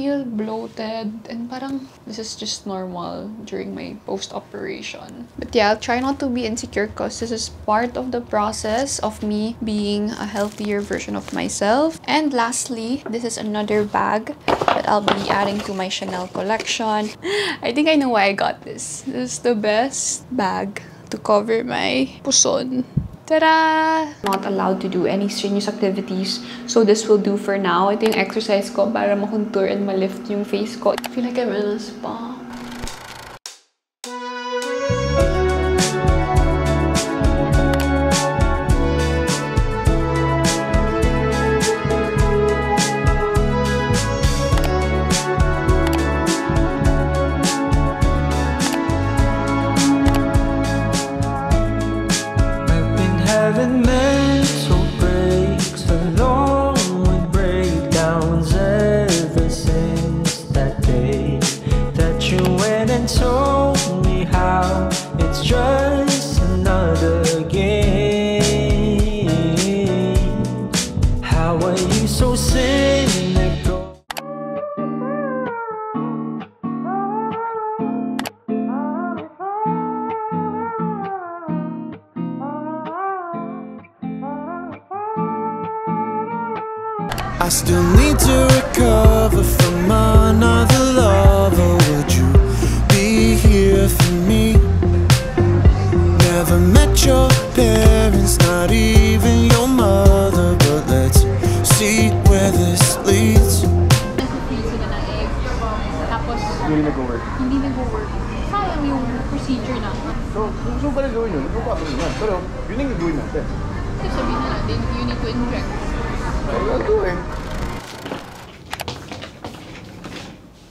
feel bloated and parang this is just normal during my post-operation. But yeah, I'll try not to be insecure because this is part of the process of me being a healthier version of myself. And lastly, this is another bag that I'll be adding to my Chanel collection. I think I know why I got this. This is the best bag to cover my puson. Ta-da! Not allowed to do any strenuous activities. So this will do for now. I think exercise ko para makontour and malift yung face ko. I feel like I'm in a spa. Procedure na. So, kung gusto mo pala gawin yun, ito pa rin yan. Pero, yun ang gagawin natin. Kasi sabihin na natin, you need to inject. Ay, gagawin.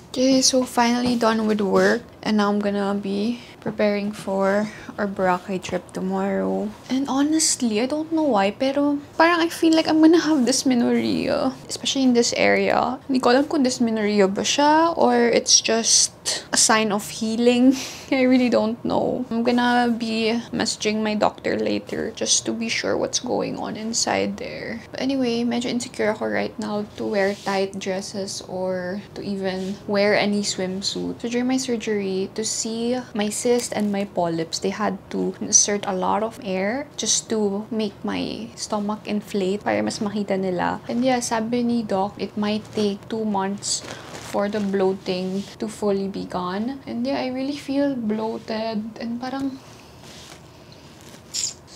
Okay, so finally done with work. And now I'm gonna be preparing for our Boracay trip tomorrow. And honestly, I don't know why, pero parang I feel like I'm gonna have dysmenorrhea. Especially in this area. Hindi ko alam kung dysmenorrhea ba siya or it's just a sign of healing. I really don't know. I'm gonna be messaging my doctor later just to be sure what's going on inside there. But anyway, medyo insecure ako right now to wear tight dresses or to even wear any swimsuit. So during my surgery, to see my cyst and my polyps, they had to insert a lot of air just to make my stomach inflate para mas makita nila. And yeah, sabi ni doc, it might take two months for the bloating to fully be gone. And yeah, I really feel bloated and parang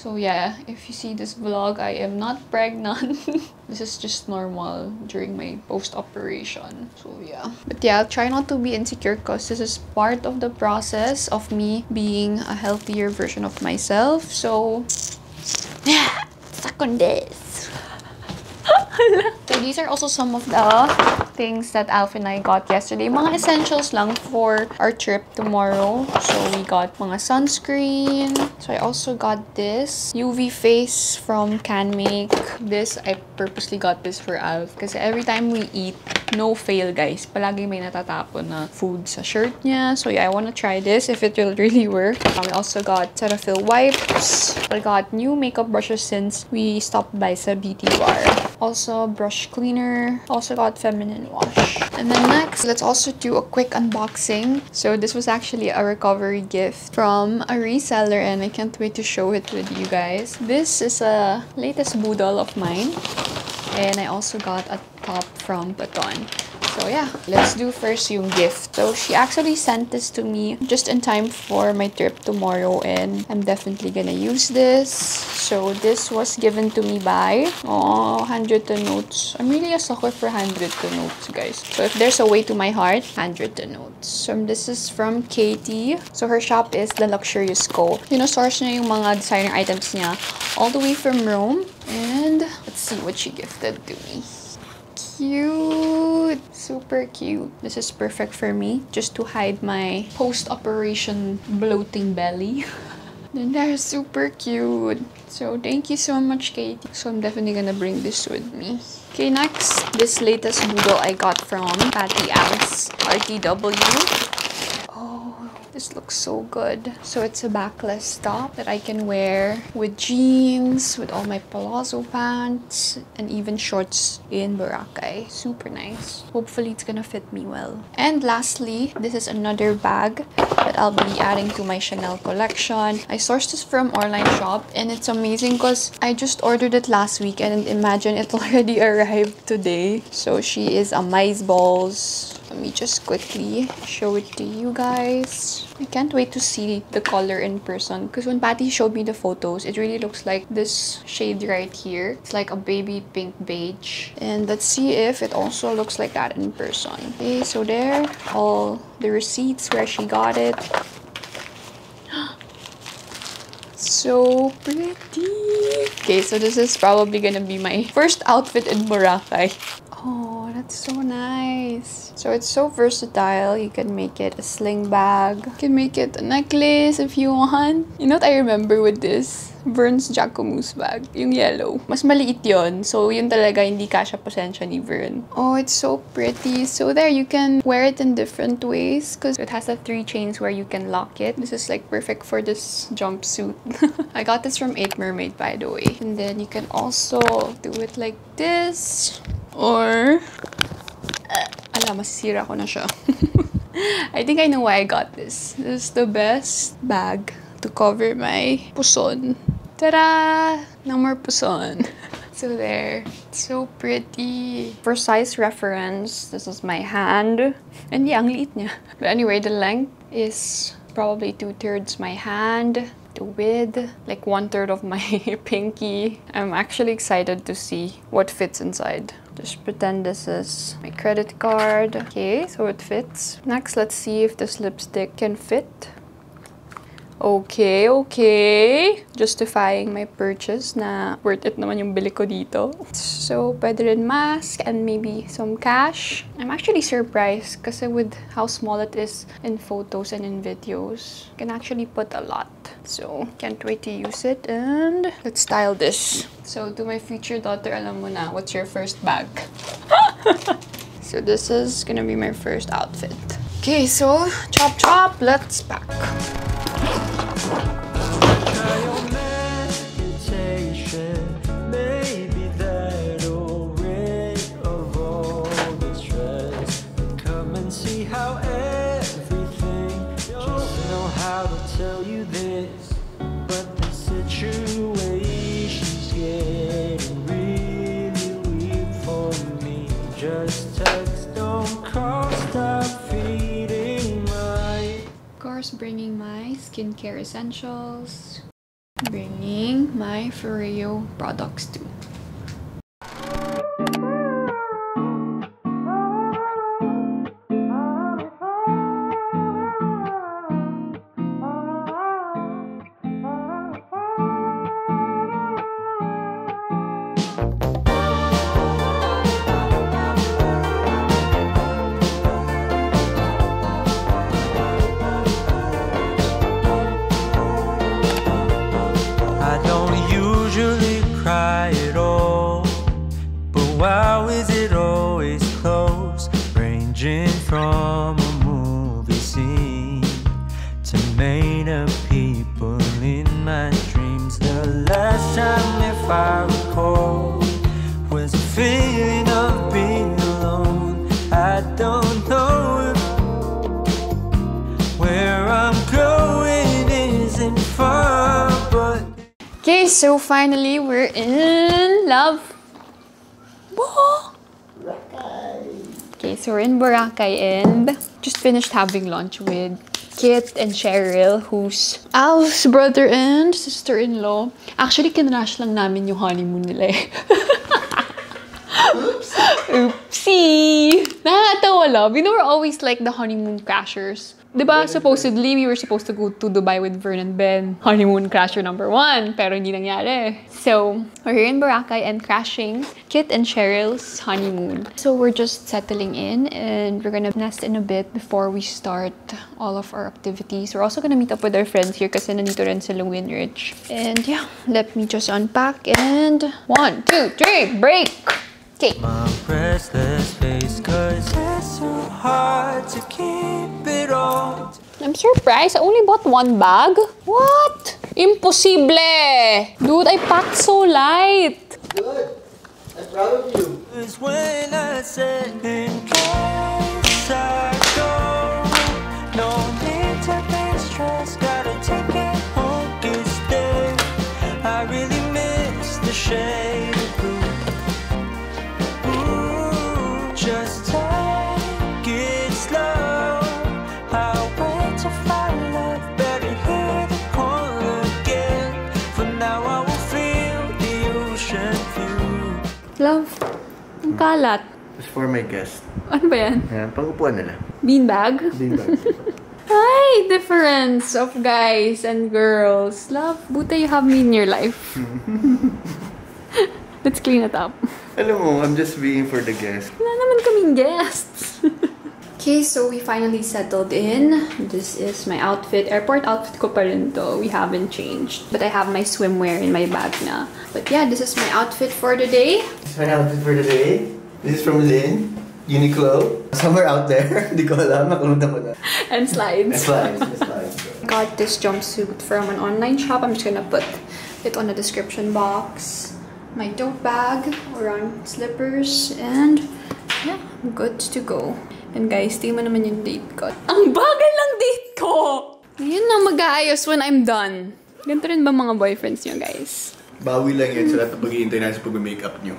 so yeah, if you see this vlog, I am not pregnant. this is just normal during my post-operation. So yeah. But yeah, I'll try not to be insecure because this is part of the process of me being a healthier version of myself. So yeah, suck on this. so these are also some of the things that Alf and I got yesterday. Mga essentials lang for our trip tomorrow. So we got mga sunscreen. So I also got this UV face from CanMake. This, I purposely got this for Alf. Kasi every time we eat, no fail guys. Palagi may natatapon na food sa shirt niya. So yeah, I want to try this if it will really work. Um, we also got Cetaphil wipes. I got new makeup brushes since we stopped by sa beauty bar. Also, brush cleaner. Also got feminine wash. And then next, let's also do a quick unboxing. So this was actually a recovery gift from a reseller and I can't wait to show it with you guys. This is a latest boodle of mine. And I also got a top from Baton. So yeah, let's do first yung gift. So she actually sent this to me just in time for my trip tomorrow and I'm definitely gonna use this. So this was given to me by oh handwritten notes. I'm really a sucker for handwritten notes, guys. So if there's a way to my heart, handwritten notes. So this is from Katie. So her shop is The Luxurious Co. Sino-source niya yung mga designer items niya all the way from Rome. And let's see what she gifted to me cute. Super cute. This is perfect for me just to hide my post-operation bloating belly. Then they're super cute. So thank you so much katie. So i'm definitely gonna bring this with me. Okay next this latest boodle i got from patty alice rtw This looks so good. So it's a backless top that I can wear with jeans, with all my palazzo pants, and even shorts in Boracay. Super nice. Hopefully it's gonna fit me well. And lastly, this is another bag that I'll be adding to my Chanel collection. I sourced this from online shop and it's amazing because I just ordered it last week and imagine it already arrived today. So she is a mice balls. Let me just quickly show it to you guys. I can't wait to see the color in person because when Patty showed me the photos, it really looks like this shade right here. It's like a baby pink beige. And let's see if it also looks like that in person. Okay, so there, all the receipts where she got it. so pretty. Okay, so this is probably gonna be my first outfit in Boracay. That's so nice. So it's so versatile. You can make it a sling bag. You can make it a necklace if you want. You know what I remember with this? Vern's Jacquemus bag. Yung yellow. Mas maliit yon So, yun talaga hindi kasha pasensya ni Vern. Oh, it's so pretty. So there, you can wear it in different ways because it has the three chains where you can lock it. This is like perfect for this jumpsuit. I got this from 8 Mermaid, by the way. And then you can also do it like this. Or... Uh, ala, masisira ko na siya. I think I know why I got this. This is the best bag to cover my puson. Ta-da! No more puson. So there. So pretty. Size reference, this is my hand. And yeah, ang liit niya. But anyway, the length is probably two-thirds my hand. The width, like one-third of my pinky. I'm actually excited to see what fits inside. Just pretend this is my credit card. Okay, so it fits. Next, let's see if this lipstick can fit. Okay, okay. Justifying my purchase na worth it naman yung bili ko dito. So, pwede rin mask and maybe some cash. I'm actually surprised kasi with how small it is in photos and in videos. You can actually put a lot. So, can't wait to use it. And let's style this. So, to my future daughter, alam mo na, what's your first bag? so, this is gonna be my first outfit. Okay, so chop chop, let's pack. Just text, don't call, stop feeding my. Of course, bringing my skincare essentials. Bringing my Foreo products too. Okay, so finally we're in love. Okay, so we're in Boracay and just finished having lunch with Kit and Cheryl, who's Al's brother and sister-in-law. Actually, kinrush lang namin yung honeymoon nila eh. Oopsie! Nakakatawa know we're always like the honeymoon crashers. Diba, supposedly, we were supposed to go to Dubai with Vern and Ben. Honeymoon crasher number one. Pero hindi nangyari. So, we're here in Boracay and crashing Kit and Cheryl's honeymoon. So, we're just settling in and we're gonna nest in a bit before we start all of our activities. We're also gonna meet up with our friends here kasi nandito rin sila Winrich. And yeah, let me just unpack and one, two, three, break! Okay. my restless face Cause it's so hard to keep it all I'm surprised. I only bought one bag. What? Impossible! Dude, I packed so light. Good. I'm proud of you. is when I said in case I go. No Love, ang kalat. It's for my guest. Ano ba yan? Ayan, pangupuan nila. Beanbag? Beanbag. Hi, difference of guys and girls. Love, buti you have me in your life. Let's clean it up. Alam mo, I'm just being for the guest. Wala naman kaming guests. okay, so we finally settled in. This is my outfit. Airport outfit ko pa rin to. We haven't changed. But I have my swimwear in my bag na. But yeah, this is my outfit for today. This is my outfit for today. This is from Lynn. Uniqlo. Somewhere out there. Hindi ko alam. Nakalimutan ko na. And slides. Slides. Slides. got this jumpsuit from an online shop. I'm just gonna put it on the description box. My tote bag, around slippers, and yeah, I'm good to go. And guys, tingnan naman yung date ko. Ang bagal ng date ko! Yun na mag-aayos when I'm done. Ganito rin ba mga boyfriends nyo, guys? Bawi lang yun sa lahat ng pag-iintay natin sa pag-makeup nyo.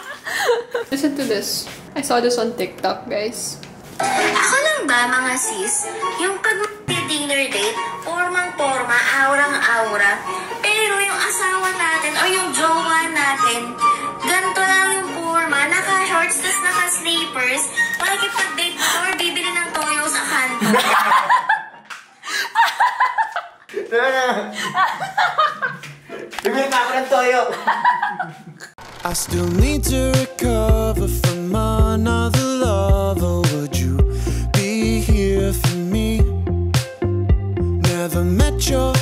Listen to this. I saw this on TikTok, guys. Ako lang ba, mga sis, yung pag dinner date, formang-forma, aurang-aura, pero yung asawa natin o yung jowa natin, ganito lang yung forma, naka-shorts, tas naka-sleepers, makikipag-date or bibili ng toyo sa kanto. Bibili pa I still need to recover from another lover. Would you be here for me? Never met your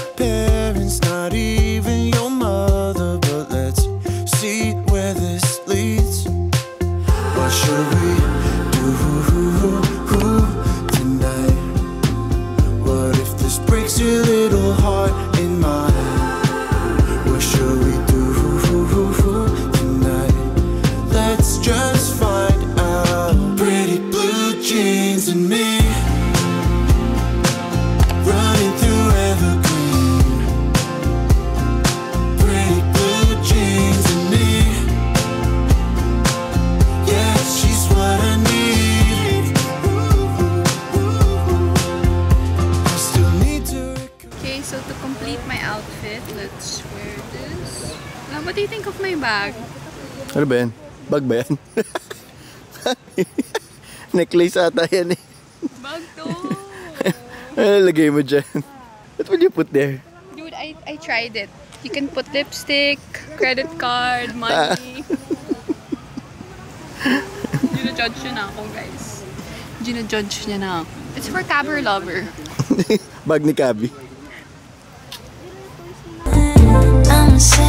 bag? Ano ba yan? Bag ba yan? Necklace ata yan eh. Bag to! Ano lagay mo dyan? What will you put there? Dude, I, I tried it. You can put lipstick, credit card, money. Gina-judge niya na ako, guys. Gina-judge niya na ako. It's for Caber Lover. Bag ni Kabi. I'ma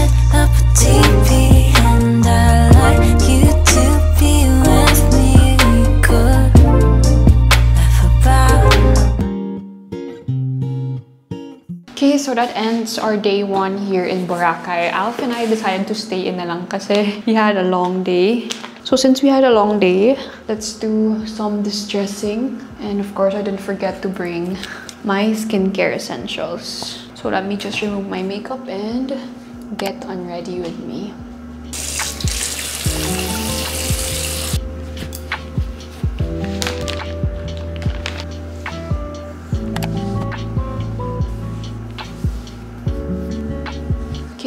that ends our day one here in Boracay. Alf and I decided to stay in na lang kasi we had a long day. So since we had a long day, let's do some distressing. And of course, I didn't forget to bring my skincare essentials. So let me just remove my makeup and get unready with me.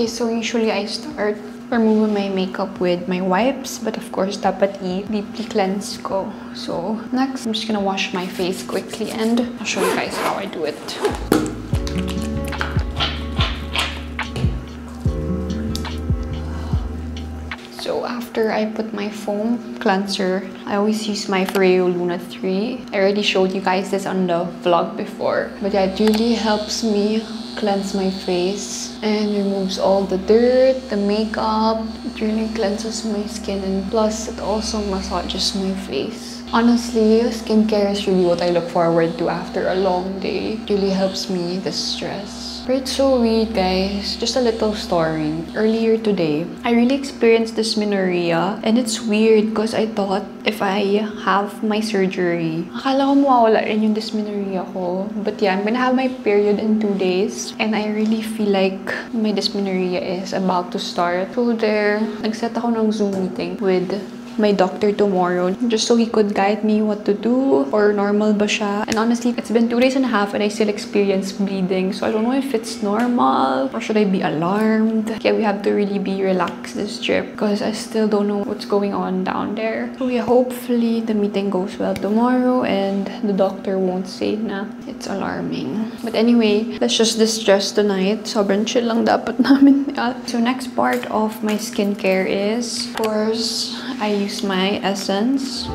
Okay, so usually I start removing my makeup with my wipes, but of course dapat i-deeply cleanse ko. So next, I'm just gonna wash my face quickly and I'll show you guys how I do it. So after I put my foam cleanser, I always use my Foreo Luna 3. I already showed you guys this on the vlog before. But yeah, it really helps me cleanse my face and removes all the dirt, the makeup. It really cleanses my skin and plus it also massages my face. Honestly, skincare is really what I look forward to after a long day. It really helps me distress. But it's so weird, guys. Just a little story. Earlier today, I really experienced dysmenorrhea. And it's weird because I thought if I have my surgery, akala ko mawawala rin yung dysmenorrhea ko. But yeah, I'm gonna have my period in two days. And I really feel like my dysmenorrhea is about to start. So there, nag-set ako ng Zoom meeting with my doctor tomorrow just so he could guide me what to do or normal ba siya. And honestly, it's been two days and a half and I still experience bleeding. So I don't know if it's normal or should I be alarmed. Yeah, we have to really be relaxed this trip because I still don't know what's going on down there. So yeah, hopefully the meeting goes well tomorrow and the doctor won't say na it's alarming. But anyway, let's just distress tonight. Sobrang chill lang dapat namin. So next part of my skincare is, of course, I use my essence.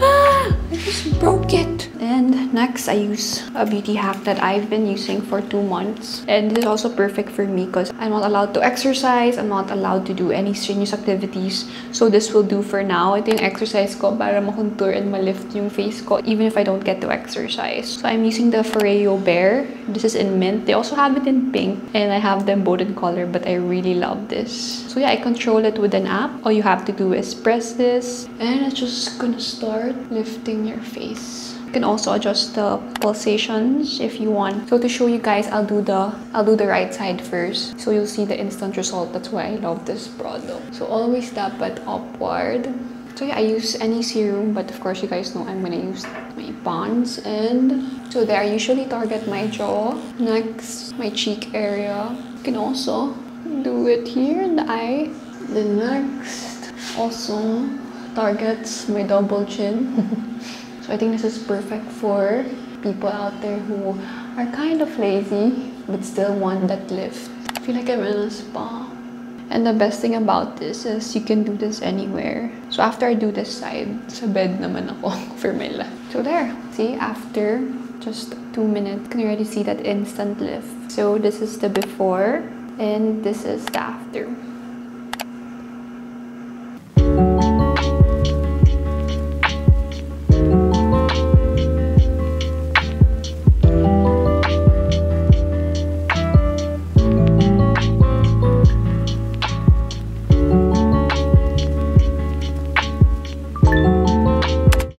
I just broke it. And next, I use a beauty hack that I've been using for two months. And this is also perfect for me because I'm not allowed to exercise. I'm not allowed to do any strenuous activities. So this will do for now. Ito yung exercise ko para makontour and malift yung face ko even if I don't get to exercise. So I'm using the Foreo Bear. This is in mint. They also have it in pink. And I have them both in color but I really love this. So yeah, I control it with an app. All you have to do is press this and it's just gonna start lifting your face. You can also adjust the pulsations if you want. So to show you guys, I'll do the I'll do the right side first. So you'll see the instant result. That's why I love this product. So always tap it upward. So yeah, I use any serum, but of course you guys know I'm gonna use my Pond's and so there I usually target my jaw, next my cheek area. You can also do it here in the eye. The next also targets my double chin. I think this is perfect for people out there who are kind of lazy but still want that lift. I feel like I'm in a spa. And the best thing about this is you can do this anywhere. So after I do this side, sa bed naman ako for my left. So there, see, after just two minutes, can you already see that instant lift. So this is the before and this is the after.